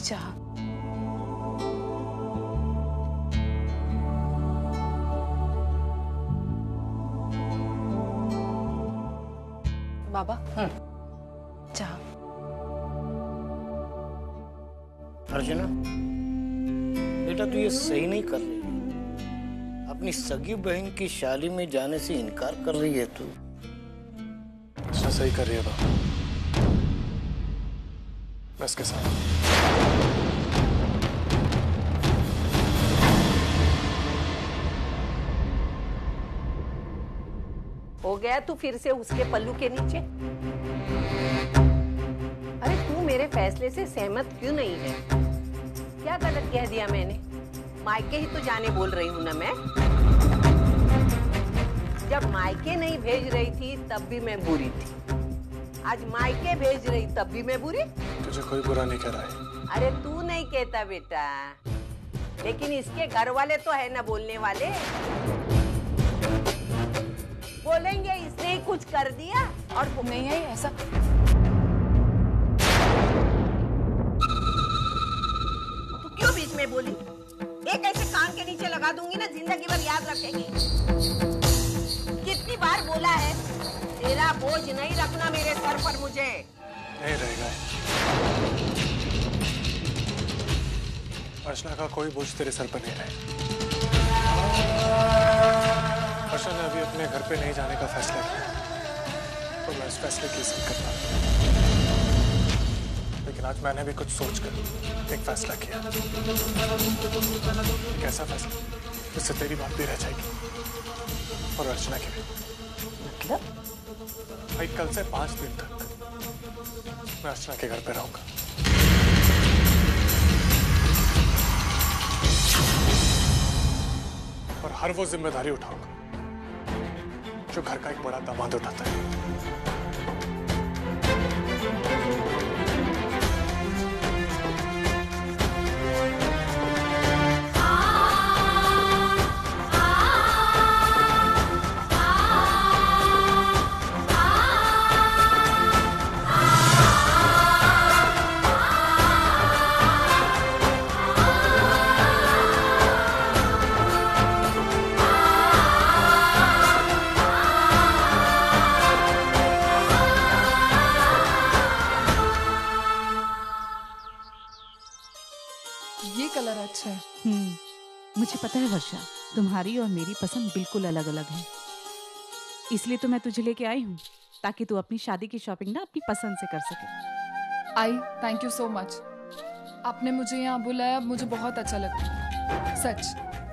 नहीं चाहा। बाबा? चाह। अर्चना बेटा तू ये सही नहीं कर रही। अपनी सगी बहन की शादी में जाने से इनकार कर रही है तू। अच्छा सही कर रही है बाबा। मैं इसके साथ हो गया तू फिर से उसके पल्लू के नीचे? अरे तू मेरे फैसले से सहमत क्यों नहीं है? क्या गलत कह दिया मैंने? मायके ही तो जाने बोल रही हूँ ना मैं। जब मायके नहीं भेज रही थी तब भी मैं बुरी थी। आज मायके भेज रही तब भी मैं बुरी? तुझे कोई बुरा नहीं कह रहा है। अरे तू नहीं कहता बेटा। लेकिन इसके घर वाले तो है ना बोलने वाले। कुछ कर दिया और नहीं है ऐसा। तू क्यों बीच में बोली? एक ऐसे कान के नीचे लगा दूँगी ना ज़िंदगी भर याद रखेंगे। कितनी बार बोला है तेरा बोझ नहीं रखना मेरे सर पर मुझे। नहीं रहेगा। अर्चना का कोई बोझ तेरे सर पर नहीं रहे। अर्चना ने अभी अपने घर पे नहीं जाने का फैसला किया। तो मैं उस फैसले की इज़्ज़त करता लेकिन आज मैंने भी कुछ सोचकर एक फैसला किया। एक ऐसा फैसला जिससे तेरी बात भी रह जाएगी और अर्चना की भी। मतलब? भाई कल से पाँच दिन तक मैं अर्चना के घर पे रहूँगा। और हर वो ज़िम्मेदारी उठाऊँगा। जो घर का एक बड़ा दामाद उठाता है। पसंद बिल्कुल अलग अलग है। इसलिए तो मैं तुझे लेके आई हूँ ताकि तू अपनी शादी की शॉपिंग ना अपनी पसंद से कर सके। I thank you so much आपने मुझे यहाँ बुलाया मुझे बहुत अच्छा लगा सच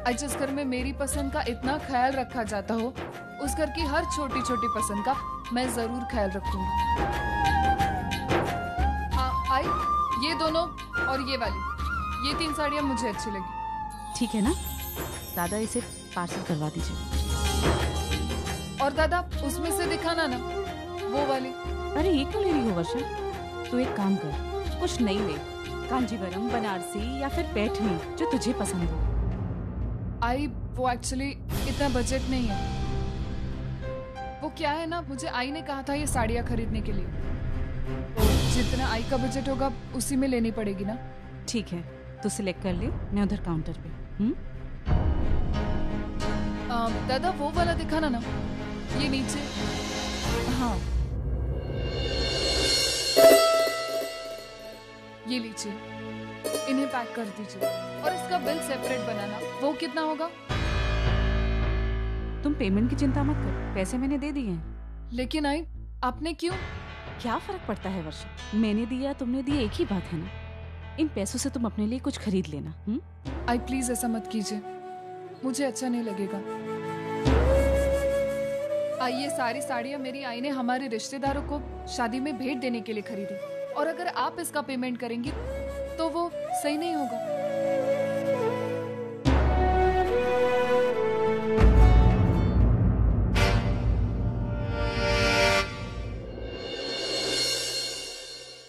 आज जिस घर में मेरी पसंद का इतना ख्याल रखा जाता हो उस घर की हर छोटी छोटी पसंद का मैं ज़रूर ख्याल रखूँगी। हाँ आई ये दोनों और ये वाली ये तीन साड़ियाँ मुझे अच्छी लगी। ठीक है ना? दादा इसे पार्सल करवा दीजिए। और दादा उसमें से दिखाना ना वो वाली। अरे ये क्यों ले रही हो वर्षा? तू एक काम कर कुछ नहीं ले। कांजीवरम बनारसी या फिर पैठनी जो तुझे पसंद हो। आई वो एक्चुअली इतना बजट नहीं है। वो क्या है ना मुझे आई ने कहा था ये साड़ियाँ खरीदने के लिए। तो जितना आई का बजट होगा उसी में लेनी पड़ेगी ना? ठीक है तो सिलेक्ट कर ले मैं उधर काउंटर पे। हम्म? आ, दादा वो वाला दिखाना ना ये नीचे। हाँ। ये लीजिए इन्हें पैक कर दीजिए। और इसका बिल सेपरेट बनाना। वो कितना होगा? तुम पेमेंट की चिंता मत कर। पैसे मैंने दे दिए हैं। लेकिन आई आपने क्यों? क्या फ़र्क पड़ता है वर्षा? मैंने दिया तुमने दिया एक ही बात है ना? इन पैसों से तुम अपने लिए कुछ खरीद लेना हम्म? आई प्लीज़ ऐसा मत कीजिए। मुझे अच्छा नहीं लगेगा। ये सारी साड़ियाँ मेरी आई ने हमारे रिश्तेदारों को शादी में भेंट देने के लिए खरीदी। और अगर आप इसका पेमेंट करेंगी तो वो सही नहीं होगा।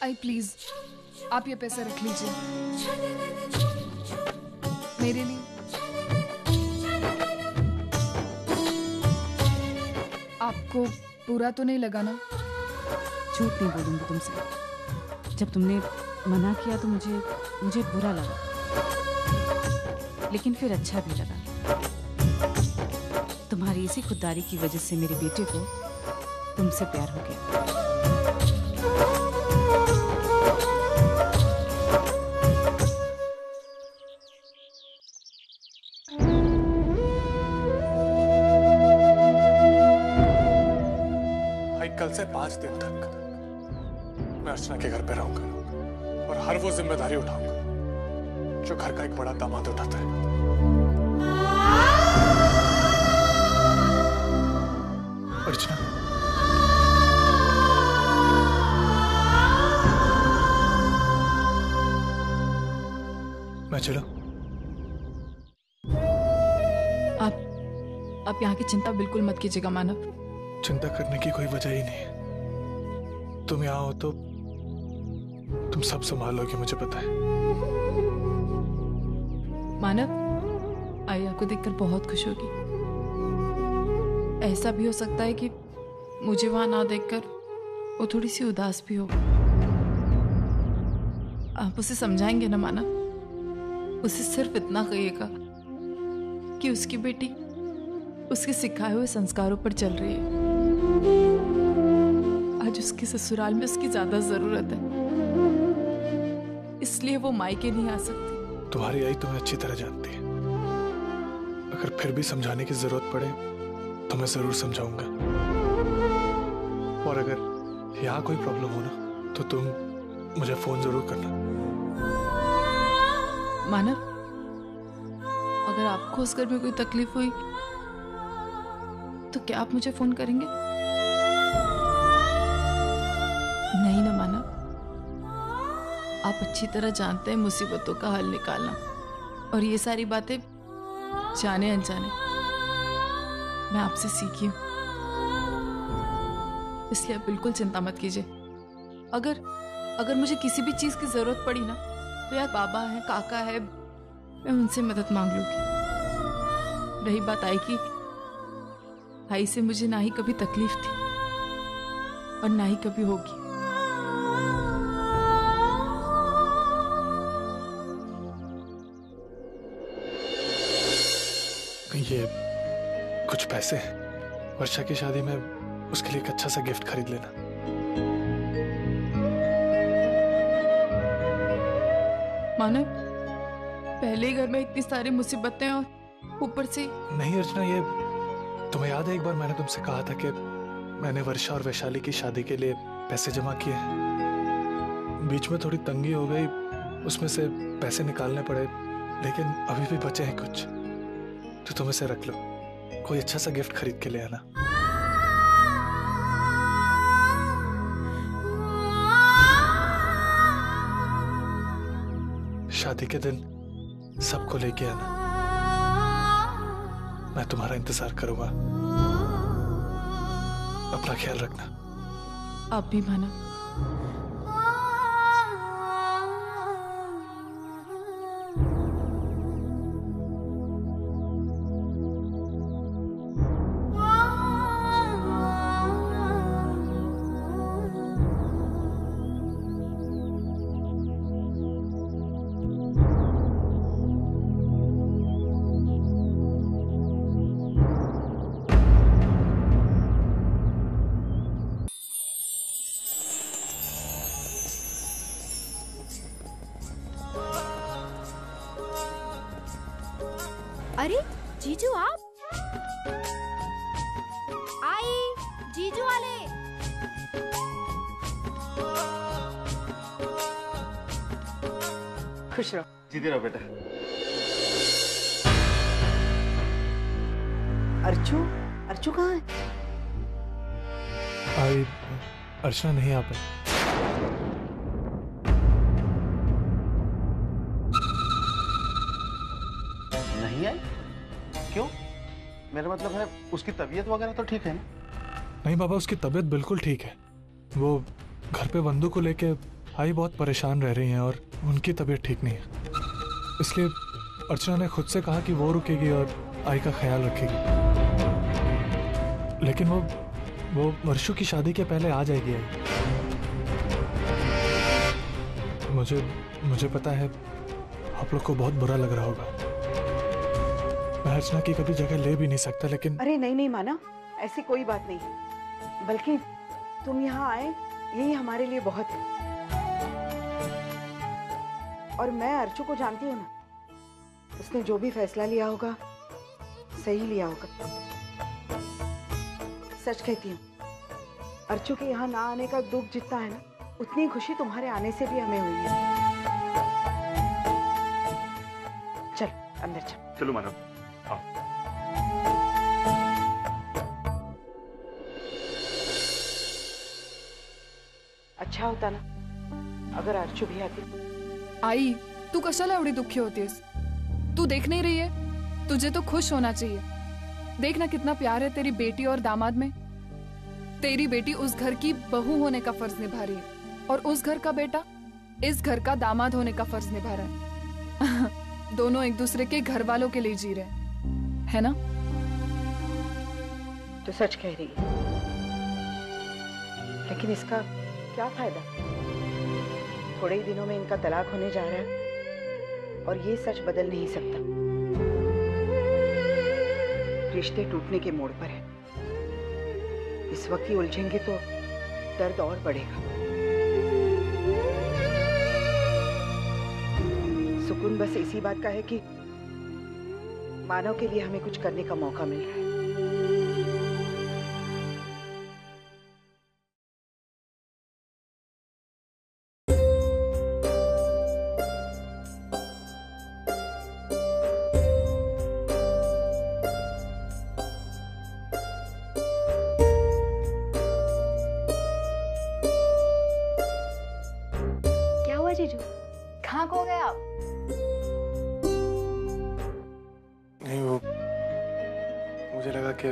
आई, प्लीज़, आप ये पैसे रख लीजिए। मेरे लिए। आपको बुरा तो नहीं लगा ना? झूठ नहीं बोलूँगी तुमसे। जब तुमने मना किया तो मुझे मुझे बुरा लगा। लेकिन फिर अच्छा भी लगा। तुम्हारी इसी खुददारी की वजह से मेरे बेटे को तुमसे प्यार हो गया। ज़िम्मेदारी उठाऊँगा जो घर का एक बड़ा दामाद उठाता है। अर्चना। मैं चलो? आप आप यहाँ की चिंता बिल्कुल मत कीजिएगा मानव। चिंता करने की कोई वजह ही नहीं तुम यहाँ हो तो तुम सब संभालोगे, मुझे पता है। मानव, आई आपको देखकर बहुत खुश होगी। ऐसा भी हो सकता है कि मुझे वहाँ ना देखकर वो थोड़ी सी उदास भी हो। आप उसे समझाएँगे ना, मानव? उसे सिर्फ़ इतना कहिएगा कि उसकी बेटी उसके सिखाए हुए संस्कारों पर चल रही है। आज उसके ससुराल में उसकी ज़्यादा ज़रूरत है। इसलिए वो मायके नहीं आ सकती। तुम्हारी आई तुम्हें अच्छी तरह जानती है। अगर फिर भी समझाने की ज़रूरत पड़े तो मैं ज़रूर समझाऊँगा। और अगर यहाँ कोई प्रॉब्लम हो ना तो तुम मुझे फ़ोन ज़रूर करना। मानव अगर आपको उस घर में कोई तकलीफ़ हुई तो क्या आप मुझे फ़ोन करेंगे? आप अच्छी तरह जानते हैं मुसीबतों का हल निकालना। और ये सारी बातें जाने अनजाने। मैं आपसे सीखी हूँ। इसलिए आप बिल्कुल चिंता मत कीजिए। अगर अगर मुझे किसी भी चीज़ की ज़रूरत पड़ी ना तो यार बाबा है, काका है, मैं उनसे मदद मांग लूँगी। रही बात आई कि भाई से मुझे ना ही कभी तकलीफ़ थी और ना ही कभी होगी। ये कुछ पैसे वर्षा की शादी में उसके लिए एक अच्छा सा गिफ्ट खरीद लेना। मानव पहले ही घर में इतनी सारी मुसीबतें और ऊपर से नहीं अर्चना ये तुम्हें याद है एक बार मैंने तुमसे कहा था कि मैंने वर्षा और वैशाली की शादी के लिए पैसे जमा किए हैं। बीच में थोड़ी तंगी हो गई उसमें से पैसे निकालने पड़े लेकिन अभी भी बचे हैं कुछ। तो तुम इसे रख लो। कोई अच्छा सा गिफ्ट खरीद के ले आना। शादी के दिन सबको लेके आना। मैं तुम्हारा इंतज़ार करूँगा। अपना ख्याल रखना। आप भी मानव जीते रहो बेटा। अर्चू अर्चू कहाँ है? आई अर्चना नहीं आ पाई। नहीं आई? क्यों? मेरा मतलब है उसकी तबीयत वगैरह तो ठीक है ना? नहीं बाबा उसकी तबीयत बिल्कुल ठीक है। वो घर पे बंदू को लेके आई बहुत परेशान रह रही हैं और उनकी तबीयत ठीक नहीं है। इसलिए अर्चना ने खुद से कहा कि वो रुकेगी और आई का ख्याल रखेगी। लेकिन वो वो वर्षों की शादी के पहले आ जाएगी। आई मुझे मुझे पता है आप लोग को बहुत बुरा लग रहा होगा। मैं अर्चना की कभी जगह ले भी नहीं सकता, लेकिन अरे नहीं नहीं माना, ऐसी कोई बात नहीं। बल्कि तुम यहाँ आए, यही हमारे लिए बहुत है। और मैं अर्चू को जानती हूँ ना उसने जो भी फैसला लिया होगा सही लिया होगा। सच कहती हूँ अर्चू के यहाँ ना आने का दुख जितना है ना उतनी खुशी तुम्हारे आने से भी हमें हुई है। चल अंदर चल। चलो मैडम अच्छा होता ना अगर अर्चू भी आती। आई, तू कशाला एवढी दुःखी होतीस? तू देख नहीं रही है? तुझे तो खुश होना चाहिए। देखना कितना प्यार है तेरी बेटी और दामाद में। तेरी बेटी उस घर की बहू होने का फ़र्ज़ निभा रही है। और उस घर का बेटा इस घर का दामाद होने का फ़र्ज़ निभा रहा है। दोनों एक दूसरे के घर वालों के लिए जी रहे हैं। है ना? तो सच कह रही है। लेकिन इसका क्या फ़ायदा? थोड़े ही दिनों में इनका तलाक होने जा रहा है। और ये सच बदल नहीं सकता। रिश्ते टूटने के मोड़ पर है। इस वक्त ही उलझेंगे तो दर्द और बढ़ेगा। सुकून बस इसी बात का है कि मानव के लिए हमें कुछ करने का मौका मिल रहा है। खो गए आप नहीं वो मुझे लगा कि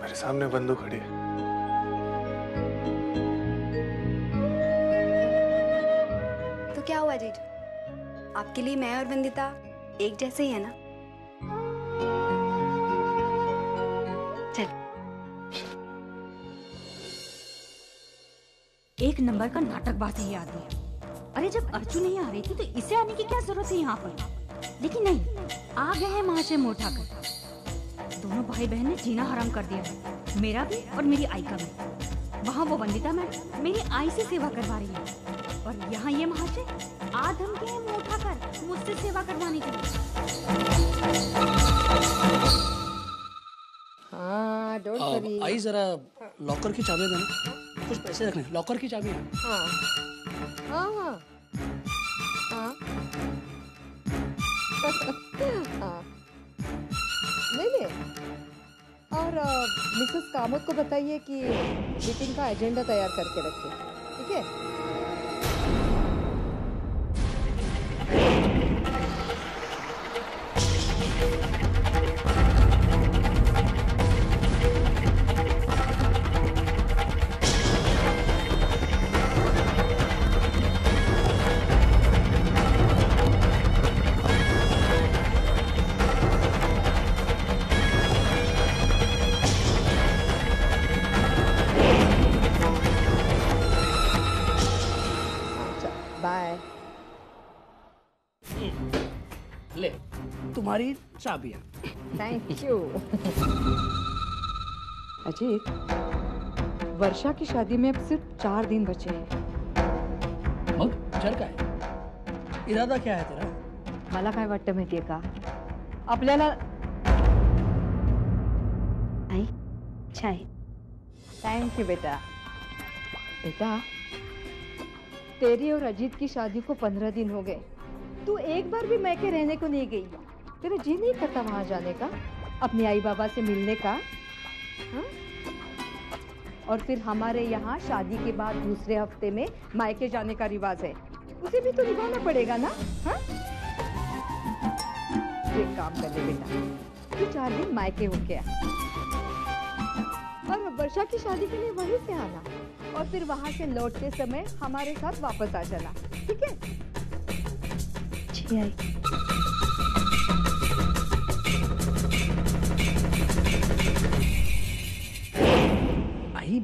मेरे सामने बंदूक खड़ी है। तो क्या हुआ जीजू? आपके लिए मैं और वंदिता एक जैसे ही है ना? चल। एक नंबर का नाटकबाज है ये आदमी। अरे जब अर्चू नहीं आ रही थी तो इसे आने की क्या ज़रूरत है यहाँ पर? लेकिन नहीं आ गए हैं महाशय मोह उठाकर दोनों भाई बहन ने जीना हराम कर दिया है मेरा भी और मेरी आई का भी। वहाँ वो वंदिता मैडम मेरी आई से सेवा करवा रही है। और यहाँ ये महाशय आ धमके हैं मुँह उठाकर मुझसे सेवा करवाने के लिए। हाँ आई जरा लॉकर की चाबी देना कुछ पैसे रखने लॉकर की चाबी हाँ। हाँ। हाँ हाँ। हाँ नहीं। ले और मिसेस कामत को बताइए कि मीटिंग का एजेंडा तैयार करके रखें ठीक है? ले तुम्हारी चाबी है थैंक यू अजीत वर्षा की शादी में अब सिर्फ़ चार दिन बचे हैं। मग विचार काय इरादा क्या आहे तेरा? मला काय वाटतं माहितीये का? आपल्याला आई चाय थैंक यू बेटा. बेटा तेरी और अजीत की शादी को पंद्रह दिन हो गए। तू एक बार भी मैके रहने को नहीं गई। तेरा जी नहीं करता वहाँ जाने का? अपने आई बाबा से मिलने का? हाँ? और फिर हमारे यहाँ शादी के बाद दूसरे हफ़्ते में मायके जाने का रिवाज है। उसे भी तो निभाना पड़ेगा ना? हाँ? एक काम कर ले बेटा। तू चार दिन मायके हो गया। और वर्षा की शादी के लिए वहीं से आना। और फिर वहाँ से लौटते समय हमारे साथ वापस आ जाना। ठीक है? जी आई। आई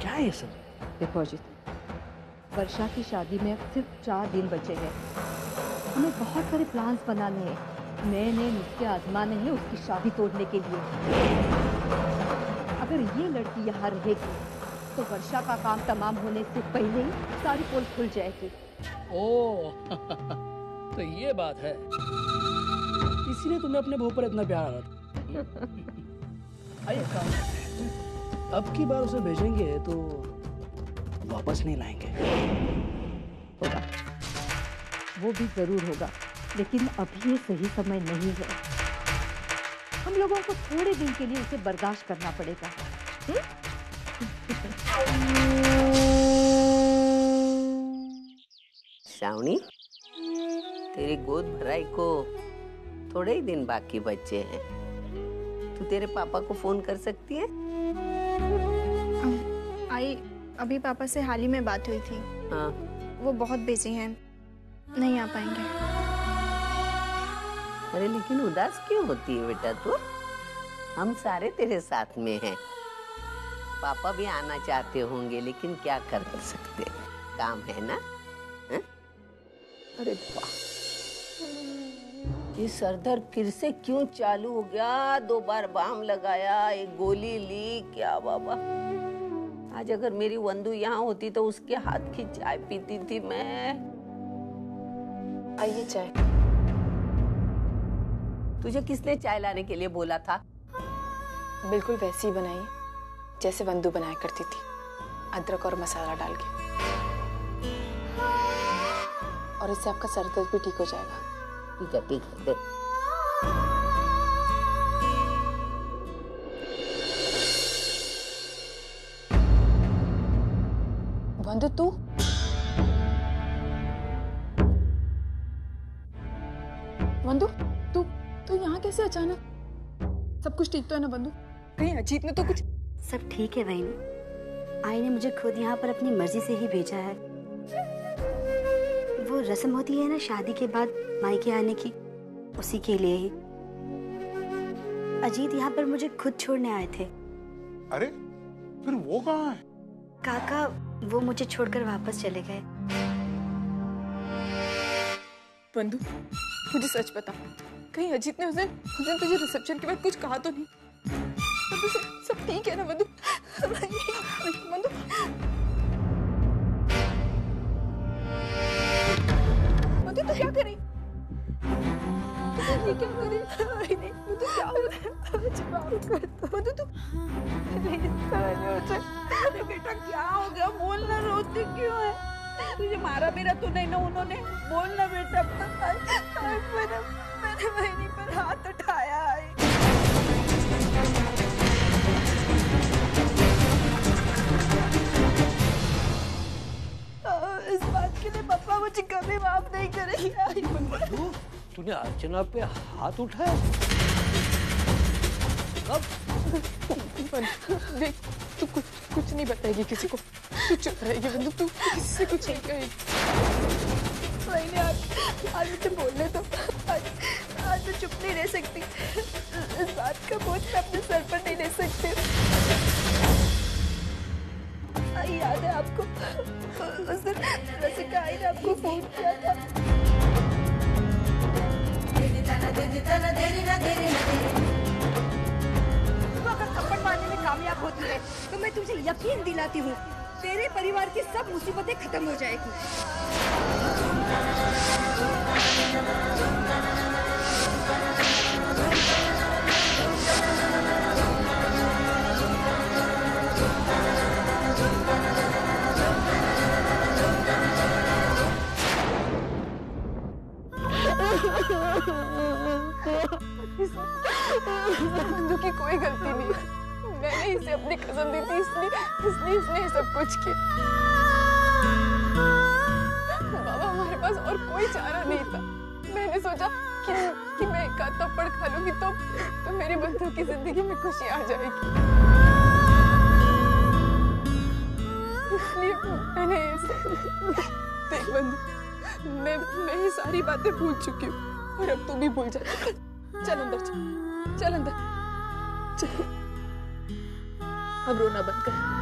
क्या है सब? देखो अजित वर्षा की शादी में अब सिर्फ़ चार दिन बचे हैं। हमें बहुत सारे प्लान्स बनाने हैं। नए नए नुस्खे आजमाने हैं उसकी शादी तोड़ने के लिए। अगर ये लड़की यहाँ रहेगी तो वर्षा का काम तमाम होने से पहले ही सारी पोल खुल जाएगी। ओ तो ये बात है। इसीलिए तुम्हें अपने बहू पर इतना प्यार आ रहा था काम अब की बार उसे भेजेंगे तो वापस नहीं लाएँगे। होगा। वो भी ज़रूर होगा लेकिन अभी ये सही समय नहीं है। हम लोगों को थोड़े दिन के लिए उसे बर्दाश्त करना पड़ेगा। श्रावणी तेरी गोद भराई को थोड़े ही दिन बाकी बचे हैं। तू तेरे पापा को फ़ोन कर सकती है? आई अभी पापा से हाल ही में बात हुई थी। हाँ। वो बहुत बिज़ी हैं। नहीं आ पाएँगे। अरे लेकिन उदास क्यों होती है बेटा तू? हम सारे तेरे साथ में हैं। पापा भी आना चाहते होंगे लेकिन क्या कर सकते? काम है ना? हैं? अरे वाह ये सरदर्द फिर से क्यों चालू हो गया? दो बार बाम लगाया, एक गोली ली, क्या बाबा? आज अगर मेरी वंदू यहाँ होती तो उसके हाथ की चाय पीती थी मैं। आइए चाय। तुझे किसने चाय लाने के लिए बोला था? बिल्कुल वैसी बनाई, जैसे वंदू बनाया करती थी। अदरक और मसाला डाल के। और इससे आपका सर दर्द भी ठीक हो जाएगा। है दे। वंदू तू? वंदू तू तू यहाँ कैसे अचानक? सब कुछ ठीक तो है ना वंदू कहीं अजीत ने तो कुछ सब ठीक है, बहन। आई ने मुझे खुद यहाँ पर अपनी मर्ज़ी से ही भेजा है। वो रस्म होती है ना शादी के बाद मायके आने की? उसी के लिए ही। अजीत यहाँ पर मुझे खुद छोड़ने आए थे। अरे फिर वो कहाँ है? काका वो मुझे छोड़कर वापस चले गए। वंदू मुझे सच बता। कहीं अजीत ने उस दिन उस दिन तुझे रिसेप्शन के बाद कुछ कहा तो नहीं? सब सब ठीक है ना बंधु? वंदू तू क्या करें? ये क्या करें? क्या तू बेटा, क्या हो गया? बोलना रोते क्यों है? तुझे मारा मेरा तो नहीं ना उन्होंने। बोलना बेटा मैंने मैंने बहनी पर हाथ उठाया है। के लिए पापा मुझे कभी माफ़ नहीं करेंगे। तूने अर्चना पे हाथ उठाया? देख तू कुछ कुछ नहीं बताएगी किसी को। तू चुप रहेगी बंदू तू किसी से कुछ नहीं कहेगी। मैंने आज आज मुझे बोलने तो आज आज मैं चुप नहीं रह सकती। इस बात का बोझ मैं अपने सर पर नहीं ले सकती। याद है आपको? उस दिन रसिका आई ने आपको फ़ोन किया था। तू अगर थप्पड़ मारने में कामयाब होती है तो मैं तुझे यकीन दिलाती हूँ, तेरे परिवार की सब मुसीबतें खत्म हो जाएगी। बंधु की कोई गलती नहीं मैंने इसे अपनी कसम दी थी इसलिए इसलिए इसने सब कुछ किया बाबा हमारे पास और कोई चारा नहीं था मैंने सोचा कि कि मैं एक थप्पड़ खा लूँगी तो तो मेरे बंधु की ज़िंदगी में खुशी आ जाएगी इसलिए मैंने देख बंधु, मैं मैं ये सारी बातें भूल चुकी हूँ। और अब तू भी भूल जा चल अंदर, चल। चल अंदर। चल। अब रोना बंद कर।